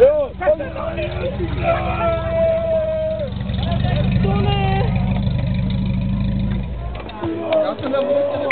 やっとね戻ってね